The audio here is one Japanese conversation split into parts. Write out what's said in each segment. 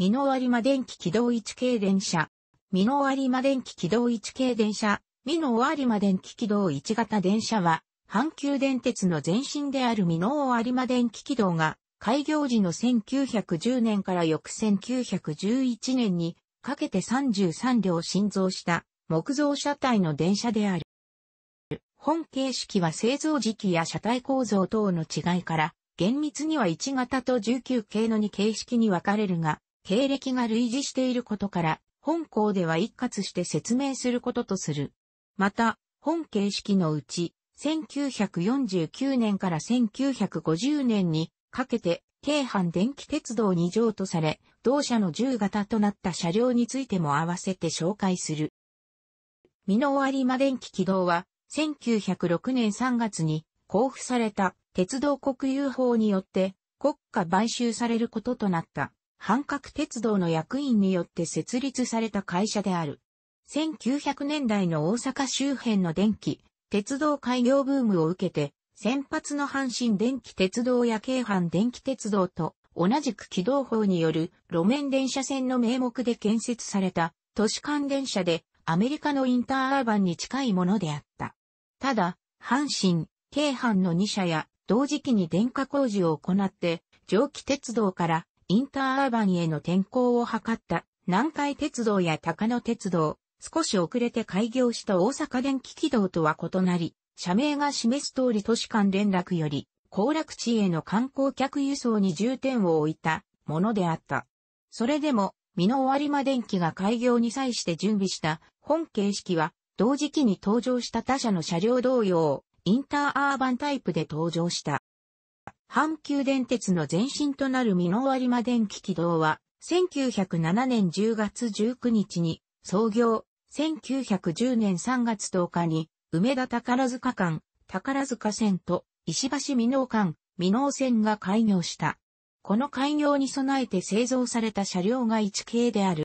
美濃有馬電気軌道1系電車。美濃有馬電気軌道1系電車。美濃有馬電気軌道1型電車は、阪急電鉄の前身である美濃有馬電気軌道が、開業時の1910年から翌1911年にかけて33両新造した木造車体の電車である。本形式は製造時期や車体構造等の違いから、厳密には1型と19系の2形式に分かれるが、経歴が類似していることから、本校では一括して説明することとする。また、本形式のうち、1949年から1950年にかけて、京阪電気鉄道に譲渡され、同社の10型となった車両についても合わせて紹介する。美濃有馬電気軌道は、1906年3月に交付された鉄道国有法によって国家買収されることとなった半角鉄道の役員によって設立された会社である。1900年代の大阪周辺の電気、鉄道開業ブームを受けて、先発の阪神電気鉄道や京阪電気鉄道と同じく軌道法による路面電車線の名目で建設された都市間電車でアメリカのインターアーバンに近いものであった。ただ、阪神、京阪の2社や同時期に電化工事を行って蒸気鉄道からインターアーバンへの転校を図った南海鉄道や高野鉄道、少し遅れて開業した大阪電気軌道とは異なり、社名が示す通り都市間連絡より、行楽地への観光客輸送に重点を置いたものであった。それでも、美濃有馬電機が開業に際して準備した本形式は、同時期に登場した他社の車両同様、インターアーバンタイプで登場した。阪急電鉄の前身となる美濃有馬電気軌道は、1907年10月19日に創業、1910年3月10日に、梅田宝塚間、宝塚線と石橋美濃間、美濃線が開業した。この開業に備えて製造された車両が1系である。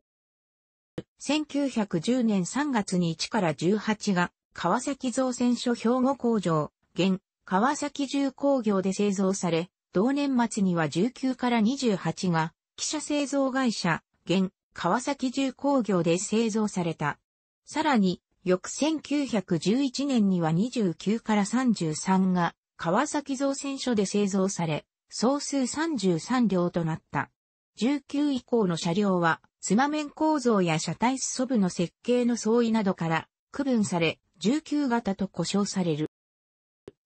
1910年3月に1から18が、川崎造船所兵庫工場、現、川崎重工業で製造され、同年末には19から28が、汽車製造会社、現、川崎重工業で製造された。さらに、翌1911年には29から33が川崎造船所で製造され、総数33両となった。19以降の車両は、妻面構造や車体裾部の設計の相違などから区分され、19型と呼称される。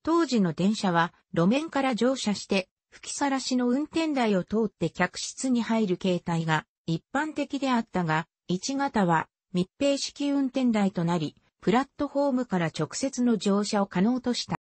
当時の電車は路面から乗車して吹きさらしの運転台を通って客室に入る形態が一般的であったが、1型は密閉式運転台となり、プラットフォームから直接の乗車を可能とした。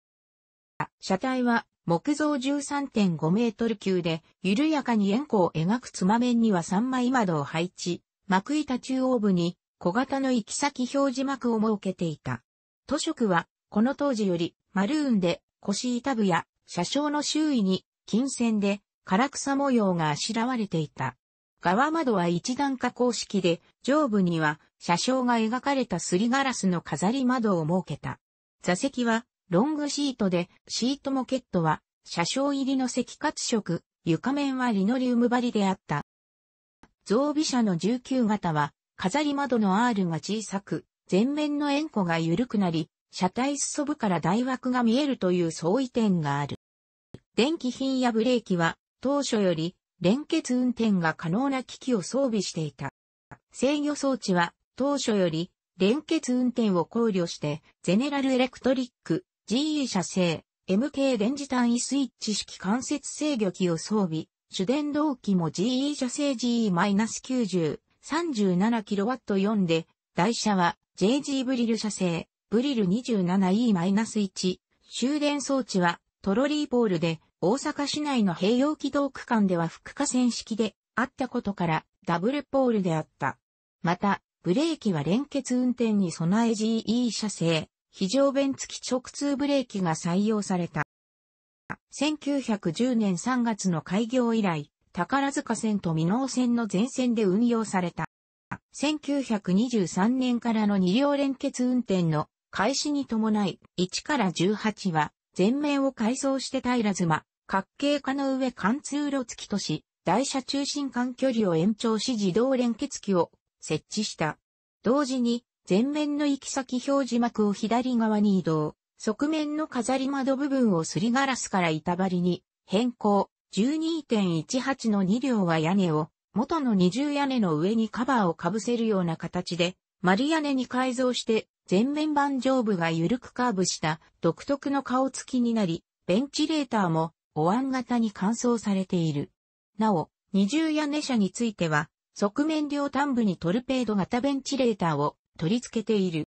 車体は木造13.5メートル級で、緩やかに円弧を描くつま面には3枚窓を配置、幕板中央部に小型の行き先表示幕を設けていた。図色は、この当時より、マルーンで腰板部や車掌の周囲に金線で唐草模様があしらわれていた。側窓は一段加工式で、上部には車掌が描かれたすりガラスの飾り窓を設けた。座席はロングシートで、シートモケットは車掌入りの赤活色、床面はリノリウム張りであった。増備車の19型は、飾り窓の R が小さく、前面の円弧が緩くなり、車体裾部から台枠が見えるという相違点がある。電気品やブレーキは、当初より連結運転が可能な機器を装備していた。制御装置は当初より連結運転を考慮してゼネラルエレクトリック GE 社製 MK 電磁単位スイッチ式間接制御機を装備。主電動機も GE 社製 GE-90 37kW4 で台車は JG ブリル社製ブリル 27E-1 終電装置はトロリーポールで大阪市内の併用軌道区間では副河川式であったことからダブルポールであった。また、ブレーキは連結運転に備え GE 車製、非常弁付き直通ブレーキが採用された。1910年3月の開業以来、宝塚線と美濃線の全線で運用された。1923年からの2両連結運転の開始に伴い、1から18は、全面を改装して平妻、角形化の上貫通路付きとし、台車中心間距離を延長し自動連結機を設置した。同時に前面の行き先表示幕を左側に移動。側面の飾り窓部分をすりガラスから板張りに変更。12.18の2両は屋根を元の二重屋根の上にカバーをかぶせるような形で丸屋根に改造して前面板上部が緩くカーブした独特の顔つきになり、ベンチレーターもお椀型に換装されている。なお、二重屋根車については、側面両端部にトルペード型ベンチレーターを取り付けている。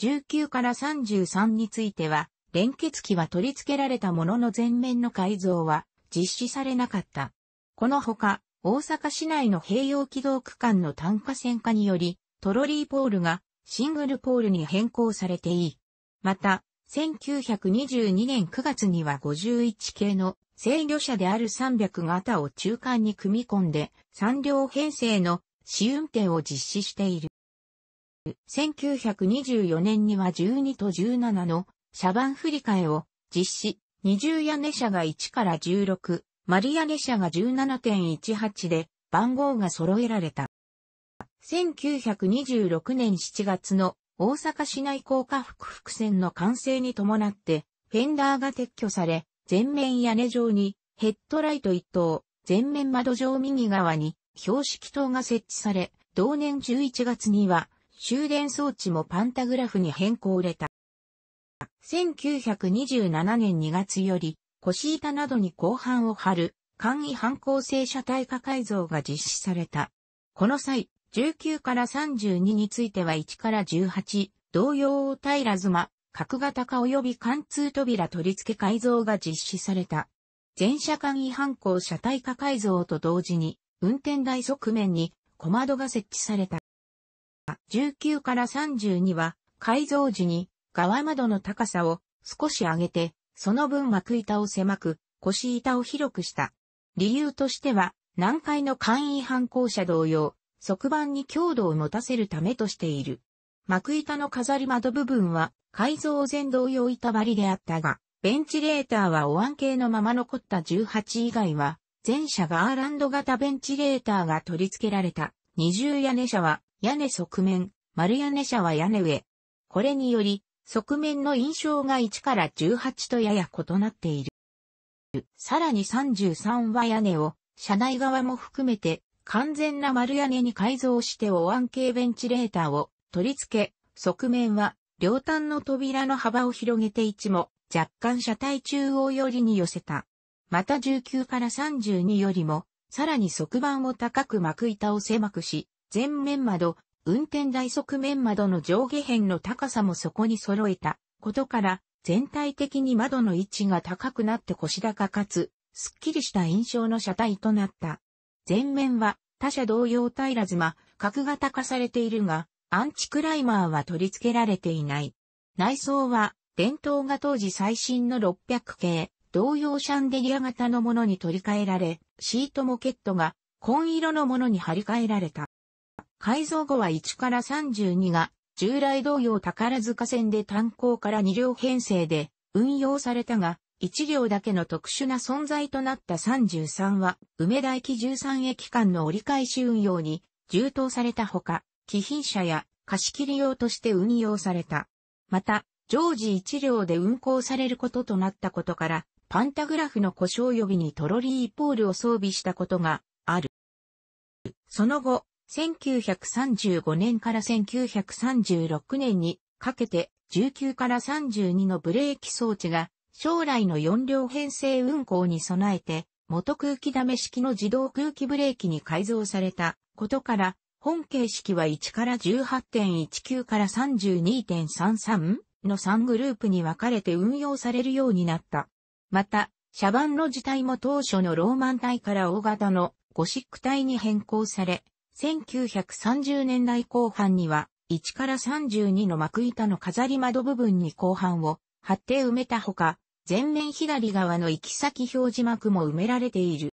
19から33については、連結機は取り付けられたものの前面の改造は実施されなかった。このほか、大阪市内の併用軌道区間の単価線化により、トロリーポールがシングルポールに変更されていい。また、1922年9月には51系の制御車である300型を中間に組み込んで3両編成の試運転を実施している。1924年には12と17の車番振り替えを実施、20屋根車が1から16、丸屋根車が17.18で番号が揃えられた。1926年7月の大阪市内高架複複線の完成に伴って、フェンダーが撤去され、前面屋根上にヘッドライト一灯、前面窓上右側に標識灯が設置され、同年11月には終電装置もパンタグラフに変更れた。1927年2月より腰板などに後半を貼る簡易反光性車体化改造が実施された。この際、19から32については1から18、同様を平妻、角型化及び貫通扉取り付け改造が実施された。全車間違反行車体化改造と同時に、運転台側面に小窓が設置された。19から32は、改造時に側窓の高さを少し上げて、その分幕板を狭く、腰板を広くした。理由としては、南海の簡易反抗車同様、側板に強度を持たせるためとしている。幕板の飾り窓部分は改造前同様板張りであったが、ベンチレーターはお椀系のまま残った18以外は、全車ガーランド型ベンチレーターが取り付けられた。二重屋根車は屋根側面、丸屋根車は屋根上。これにより、側面の印象が1から18とやや異なっている。さらに33は屋根を、車内側も含めて完全な丸屋根に改造してお椀系ベンチレーターを取り付け、側面は両端の扉の幅を広げて位置も若干車体中央寄りに寄せた。また19から32よりもさらに側板を高く幕板を狭くし、前面窓、運転台側面窓の上下辺の高さもそこに揃えたことから全体的に窓の位置が高くなって腰高かつ、すっきりした印象の車体となった。前面は他社同様平妻、角型化されているが、アンチクライマーは取り付けられていない。内装は、伝統が当時最新の600系、同様シャンデリア型のものに取り替えられ、シートモケットが紺色のものに張り替えられた。改造後は1から32が、従来同様宝塚線で単行から2両編成で運用されたが、1両だけの特殊な存在となった33は、梅田駅13駅間の折り返し運用に、充当されたほか、貴賓車や貸切用として運用された。また、常時1両で運行されることとなったことから、パンタグラフの故障予備にトロリーポールを装備したことがある。その後、1935年から1936年にかけて19から32のブレーキ装置が将来の4両編成運行に備えて、元空気ダメ式の自動空気ブレーキに改造されたことから、本形式は1から18.19から32.33の3グループに分かれて運用されるようになった。また、車番の字体も当初のローマン体から大型のゴシック体に変更され、1930年代後半には1から32の幕板の飾り窓部分に後半を貼って埋めたほか、前面左側の行き先表示幕も埋められている。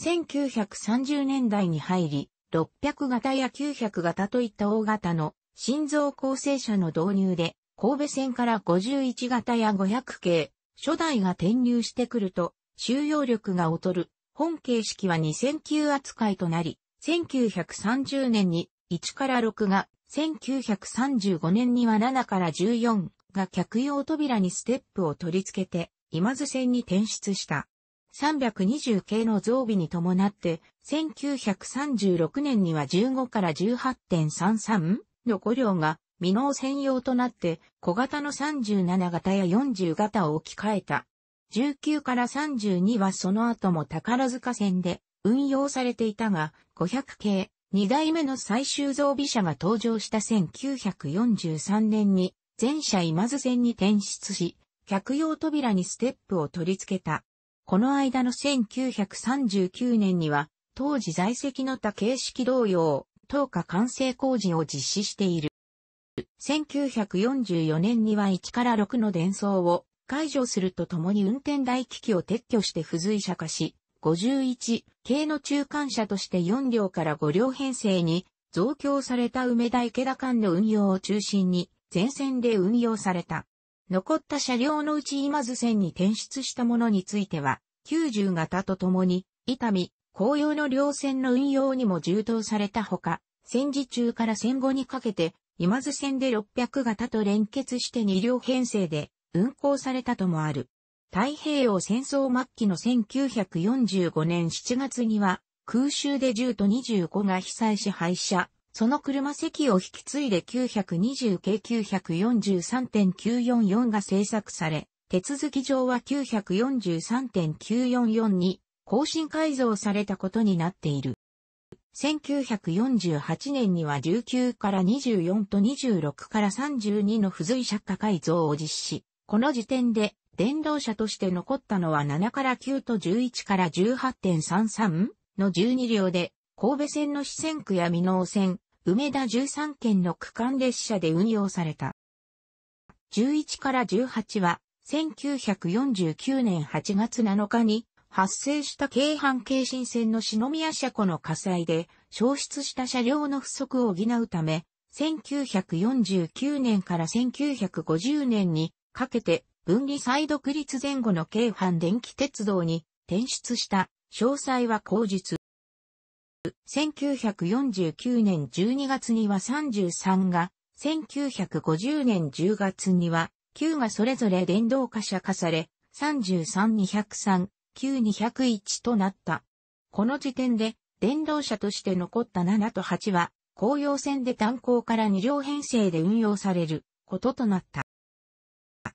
1930年代に入り、600型や900型といった大型の心臓構成車の導入で、神戸線から51型や500系、初代が転入してくると、収容力が劣る本形式は2000級扱いとなり、1930年に1から6が、1935年には7から14が客用扉にステップを取り付けて、今津線に転出した。320系の増備に伴って、1936年には15から18.33の5両が未納専用となって小型の37型や40型を置き換えた。19から32はその後も宝塚線で運用されていたが、500系、2代目の最終増備車が登場した1943年に全車今津線に転出し、客用扉にステップを取り付けた。この間の1939年には、当時在籍の他形式同様、等価完成工事を実施している。1944年には1から6の伝送を解除するとともに運転台機器を撤去して付随車化し、51系の中間車として4両から5両編成に増強された梅田池田間の運用を中心に全線で運用された。残った車両のうち今津線に転出したものについては、90型とともに、伊丹、紅葉の両線の運用にも充当されたほか、戦時中から戦後にかけて、今津線で600型と連結して2両編成で運行されたともある。太平洋戦争末期の1945年7月には、空襲で10と25が被災し廃車、その車席を引き継いで920系943.944が製作され、手続き上は943.944に更新改造されたことになっている。1948年には19から24と26から32の付随車化改造を実施。この時点で電動車として残ったのは7から9と11から18.33の12両で、神戸線の四川区や美濃線、梅田13県の区間列車で運用された。11から18は、1949年8月7日に発生した京阪京新線の篠宮車庫の火災で消失した車両の不足を補うため、1949年から1950年にかけて分離再独立前後の京阪電気鉄道に転出した詳細は後述。1949年12月には33が、1950年10月には9がそれぞれ電動化車化され、33-203、9201となった。この時点で電動車として残った7と8は、公用線で単行から2両編成で運用されることとなった。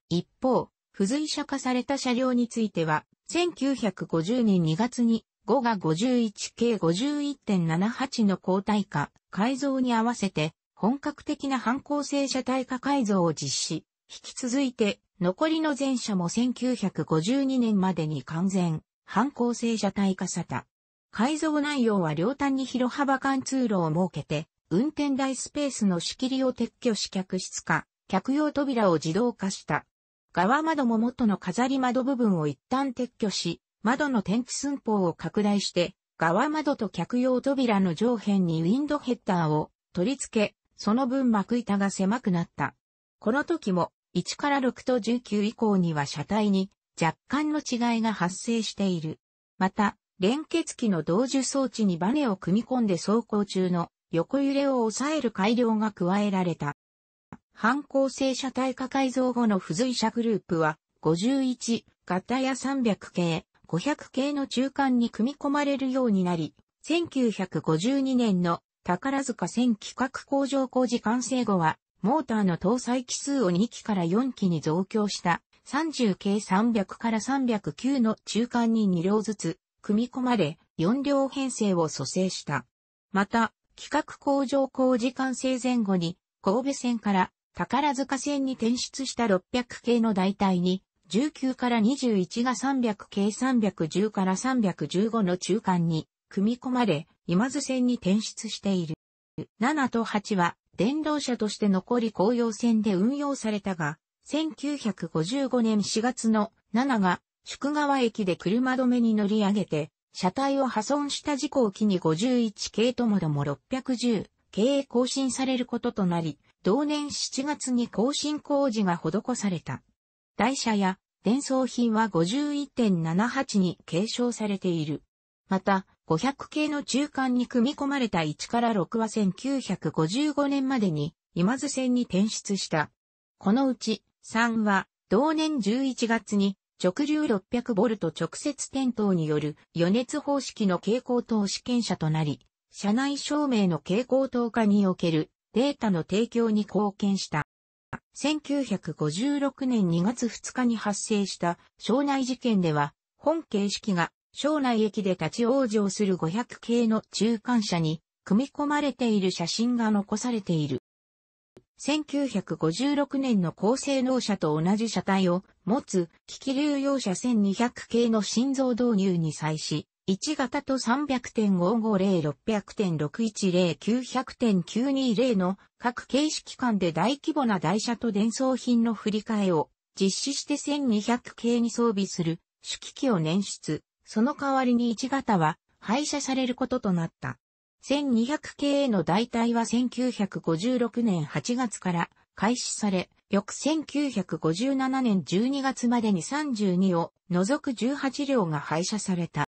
一方、付随車化された車両については、1950年2月に5が51系51.78の交代化、改造に合わせて、本格的な反抗性車体化改造を実施。引き続いて、残りの全車も1952年までに完全、反抗性車体化さた。改造内容は両端に広幅間通路を設けて、運転台スペースの仕切りを撤去し客室化、客用扉を自動化した。側窓も元の飾り窓部分を一旦撤去し、窓の天気寸法を拡大して、側窓と客用扉の上辺にウィンドヘッダーを取り付け、その分幕板が狭くなった。この時も1から6と19以降には車体に若干の違いが発生している。また、連結機の同樹装置にバネを組み込んで走行中の横揺れを抑える改良が加えられた。反抗性車体化改造後の付随車グループは51型や300系、500系の中間に組み込まれるようになり、1952年の宝塚線規格工場工事完成後は、モーターの搭載機数を2機から4機に増強した30系300から309の中間に2両ずつ組み込まれ4両編成を蘇生した。また、規格工場工事完成前後に神戸線から宝塚線に転出した600系の代替に19から21が300系310から315の中間に組み込まれ、今津線に転出している。7と8は電動車として残り公用線で運用されたが、1955年4月の7が宿川駅で車止めに乗り上げて、車体を破損した事故を機に51系ともども610系へ更新されることとなり、同年7月に更新工事が施された。台車や伝送品は51.78に継承されている。また、500系の中間に組み込まれた1から6は1955年までに今津線に転出した。このうち3は同年11月に直流 600V 直接点灯による余熱方式の蛍光灯試験車となり、車内照明の蛍光灯化におけるデータの提供に貢献した。1956年2月2日に発生した省内事件では、本形式が省内駅で立ち往生する500系の中間車に組み込まれている写真が残されている。1956年の高性能車と同じ車体を持つ機器流用車1200系の心臓導入に際し、1型と300.550-610-900.920の各形式間で大規模な台車と伝送品の振り替えを実施して1200系に装備する主機器を捻出。その代わりに1型は廃車されることとなった。1200系への代替は1956年8月から開始され、翌1957年12月までに32を除く18両が廃車された。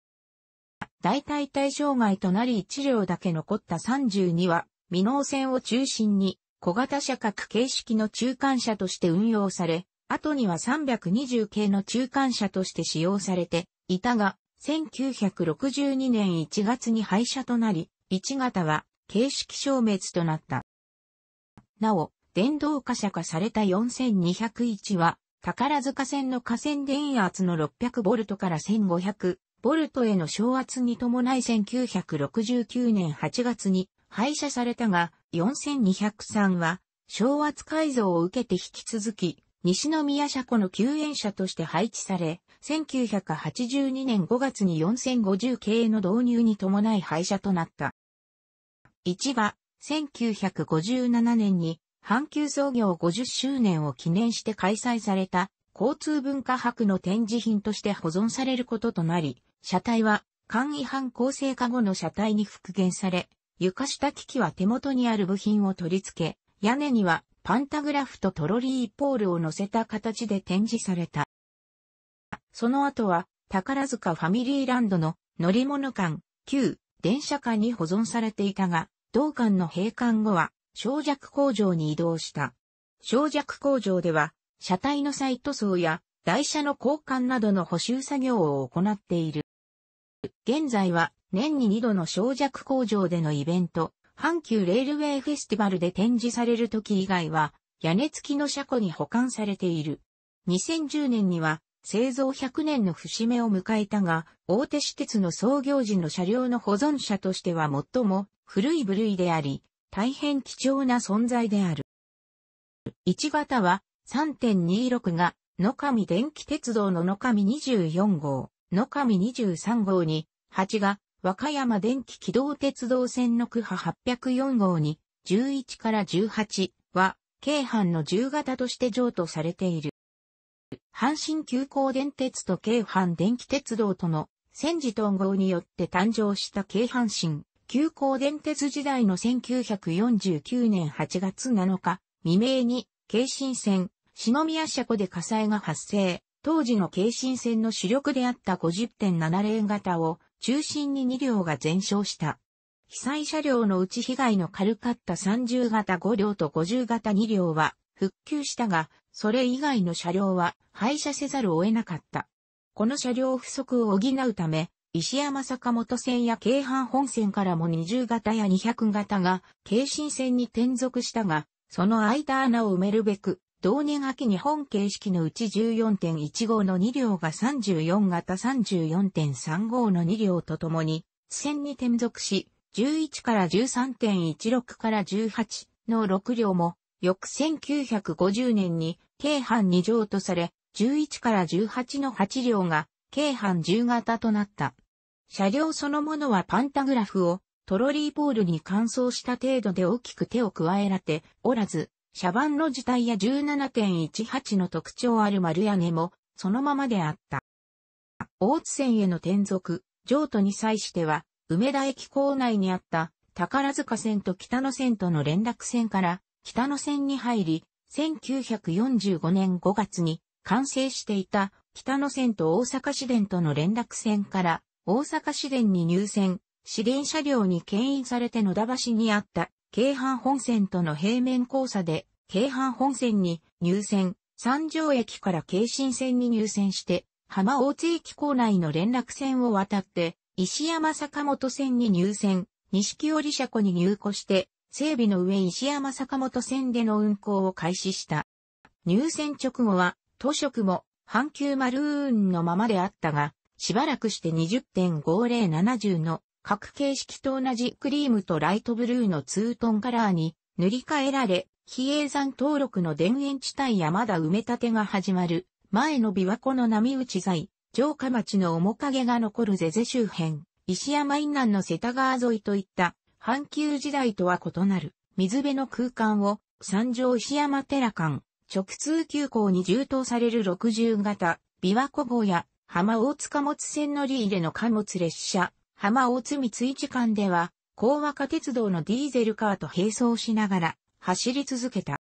代替対象外となり1両だけ残った32は、未納線を中心に小型車各形式の中間車として運用され、後には320系の中間車として使用されていたが、1962年1月に廃車となり、1型は形式消滅となった。なお、電動化車化された4201は、宝塚線の河川電圧の 600V から1500 1500V への昇圧に伴い1969年8月に廃車されたが、4203は昇圧改造を受けて引き続き、西宮車庫の救援車として配置され、1982年5月に4050系の導入に伴い廃車となった。1は、1957年に阪急創業50周年を記念して開催された交通文化博の展示品として保存されることとなり、車体は簡易版構成化後の車体に復元され、床下機器は手元にある部品を取り付け、屋根にはパンタグラフとトロリーポールを乗せた形で展示された。その後は宝塚ファミリーランドの乗り物館、旧電車館に保存されていたが、同館の閉館後は、小弱工場に移動した。小弱工場では、車体の再塗装や台車の交換などの補修作業を行っている。現在は年に2度の小弱工場でのイベント、阪急レールウェイフェスティバルで展示される時以外は、屋根付きの車庫に保管されている。2010年には製造100年の節目を迎えたが、大手私鉄の創業時の車両の保存車としては最も古い部類であり、大変貴重な存在である。1型は3.26が野上電気鉄道の野上24号、野上23号に、8が和歌山電気機動鉄道線の区波804号に、11から18は、京阪の10型として譲渡されている。阪神急行電鉄と京阪電気鉄道との戦時統合によって誕生した京阪神急行電鉄時代の1949年8月7日、未明に、京神線、篠宮車庫で火災が発生。当時の京神線の主力であった50.70型を中心に2両が全焼した。被災車両のうち被害の軽かった30型5両と50型2両は復旧したが、それ以外の車両は廃車せざるを得なかった。この車両不足を補うため、石山坂本線や京阪本線からも20型や200型が京神線に転属したが、その空いた穴を埋めるべく、同年秋に本形式のうち14.15の2両が34型34.35の2両とともに、線に転属し、11から13.16から18の6両も、翌1950年に京阪2乗とされ、11から18の8両が京阪10型となった。車両そのものはパンタグラフをトロリーポールに乾燥した程度で大きく手を加えられておらず、車番の字体や17.18の特徴ある丸屋根もそのままであった。大津線への転属、譲渡に際しては、梅田駅構内にあった宝塚線と北野線との連絡線から北野線に入り、1945年5月に完成していた北野線と大阪市電との連絡線から大阪市電に入線、市電車両に牽引されて野田橋にあった京阪本線との平面交差で、京阪本線に入線、三条駅から京新線に入線して、浜大津駅構内の連絡線を渡って、石山坂本線に入線、西織車庫に入庫して、整備の上石山坂本線での運行を開始した。入線直後は、当色も阪急マルーンのままであったが、しばらくして20.5070の各形式と同じクリームとライトブルーのツートンカラーに塗り替えられ、比叡山登録の田園地帯山田埋め立てが始まる。前の琵琶湖の波打ち材、城下町の面影が残るゼゼ周辺、石山以南の瀬田川沿いといった阪急時代とは異なる。水辺の空間を三条石山寺間、直通急行に充当される。60型、琵琶湖号や浜大津貨物線乗り入れの貨物列車、浜大津三井時間では、高和化鉄道のディーゼルカーと並走しながら走り続けた。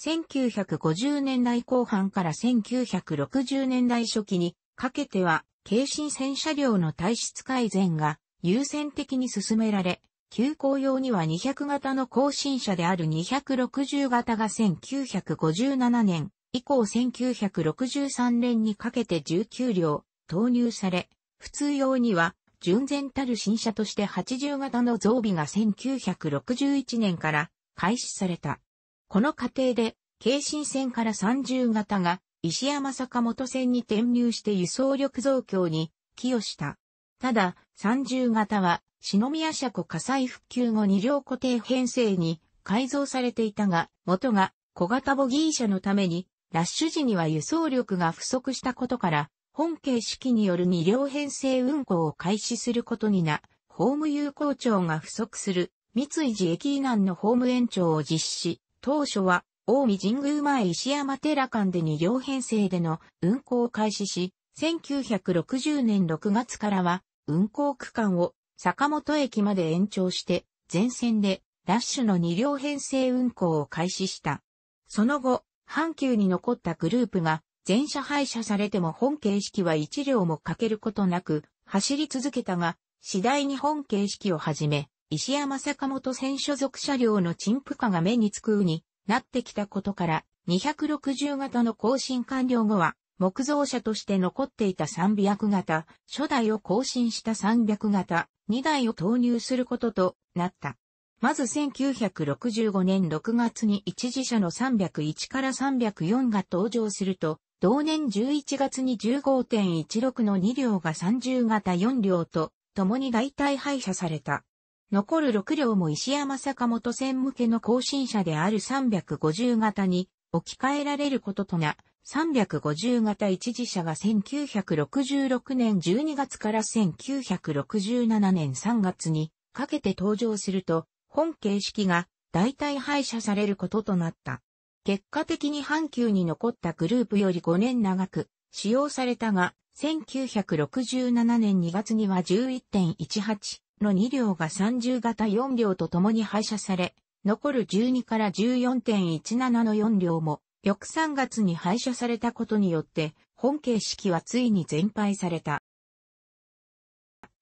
1950年代後半から1960年代初期にかけては、京新線車両の体質改善が優先的に進められ、急行用には200型の更新車である260型が1957年以降1963年にかけて19両投入され、普通用には純然たる新車として80型の増備が1961年から開始された。この過程で、京新線から30型が石山坂本線に転入して輸送力増強に寄与した。ただ、30型は篠宮車庫火災復旧後2両固定編成に改造されていたが、元が小型ボギー車のために、ラッシュ時には輸送力が不足したことから、本形式による2両編成運行を開始することにな、ホーム有効長が不足する三井寺駅以南のホーム延長を実施。当初は、大見神宮前石山寺間で2両編成での運行を開始し、1960年6月からは運行区間を坂本駅まで延長して、全線でラッシュの2両編成運行を開始した。その後、阪急に残ったグループが全車廃車されても本形式は1両もかけることなく走り続けたが、次第に本形式をはじめ、石山坂本線所属車両の陳腐化が目につくうになってきたことから、260型の更新完了後は、木造車として残っていた300型、初代を更新した300型、2台を投入することとなった。まず1965年6月に一時車の301から304が登場すると、同年11月に15.16の2両が30型4両と共に代替廃車された。残る6両も石山坂本線向けの更新車である350型に置き換えられることとな、350型一時車が1966年12月から1967年3月にかけて登場すると、本形式が代替廃車されることとなった。結果的に阪急に残ったグループより5年長く使用されたが、1967年2月には11.18の2両が30型4両と共に廃車され、残る12から14.17の4両も翌3月に廃車されたことによって、本形式はついに全廃された。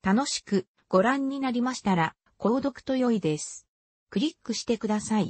楽しくご覧になりましたら、購読と良いです。クリックしてください。